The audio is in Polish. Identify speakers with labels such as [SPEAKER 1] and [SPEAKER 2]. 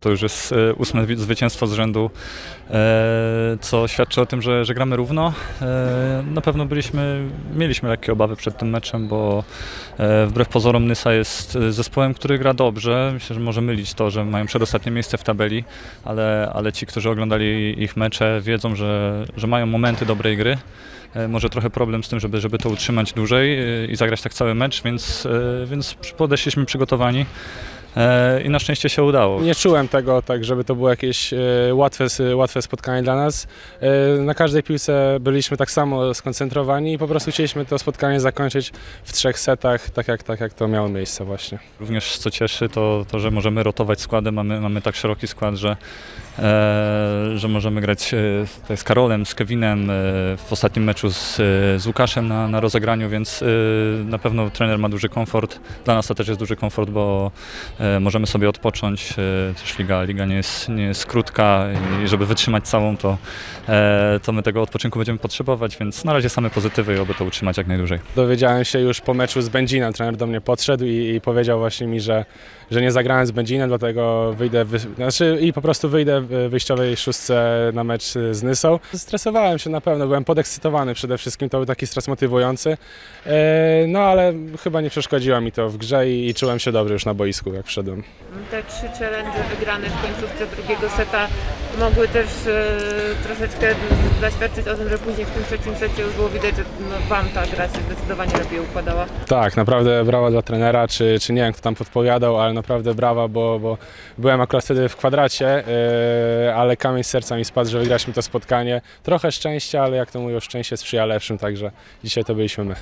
[SPEAKER 1] To już jest e, ósme zwycięstwo z rzędu, e, co świadczy o tym, że, że gramy równo. E, Na pewno byliśmy, mieliśmy lekkie obawy przed tym meczem, bo wbrew pozorom Nysa jest zespołem, który gra dobrze. Myślę, że może mylić to, że mają przedostatnie miejsce w tabeli, ale, ale ci, którzy oglądali ich mecze wiedzą, że, że mają momenty dobrej gry. Może trochę problem z tym, żeby, żeby to utrzymać dłużej i zagrać tak cały mecz, więc, więc podeszliśmy przygotowani. E, I na szczęście się udało.
[SPEAKER 2] Nie czułem tego tak, żeby to było jakieś e, łatwe, łatwe spotkanie dla nas. E, Na każdej piłce byliśmy tak samo skoncentrowani i po prostu chcieliśmy to spotkanie zakończyć w trzech setach, tak jak, tak jak to miało miejsce właśnie.
[SPEAKER 1] Również co cieszy, to, to że możemy rotować składy. Mamy, mamy tak szeroki skład, że, że możemy grać z Karolem, z Kevinem, w ostatnim meczu z, z Łukaszem na, na rozegraniu, więc na pewno trener ma duży komfort. Dla nas to też jest duży komfort, bo możemy sobie odpocząć. E, też liga, liga nie, jest, nie jest krótka i żeby wytrzymać całą, to, e, to my tego odpoczynku będziemy potrzebować, więc na razie same pozytywy i oby to utrzymać jak najdłużej.
[SPEAKER 2] Dowiedziałem się już po meczu z Będzinem, trener do mnie podszedł i, i powiedział właśnie mi, że, że nie zagrałem z Będzinem, dlatego wyjdę, wy, znaczy i po prostu wyjdę w wyjściowej szóstce na mecz z Nysą. Stresowałem się na pewno, byłem podekscytowany przede wszystkim, to był taki stres motywujący, e, no ale chyba nie przeszkodziło mi to w grze i, i czułem się dobrze już na boisku, jak wszedłem.
[SPEAKER 3] Te trzy challenge wygrane w końcówce drugiego seta mogły też e, troszeczkę zaświadczyć o tym, że później w tym trzecim secie już było widać, że no, Wam ta gra się zdecydowanie lepiej układała.
[SPEAKER 2] Tak, naprawdę brawa dla trenera, czy, czy nie wiem kto tam podpowiadał, ale naprawdę brawa, bo, bo byłem akurat wtedy w kwadracie, yy, ale kamień z serca mi spadł, że wygraliśmy to spotkanie. Trochę szczęścia, ale jak to mówią, szczęście sprzyja lepszym, także dzisiaj to byliśmy my.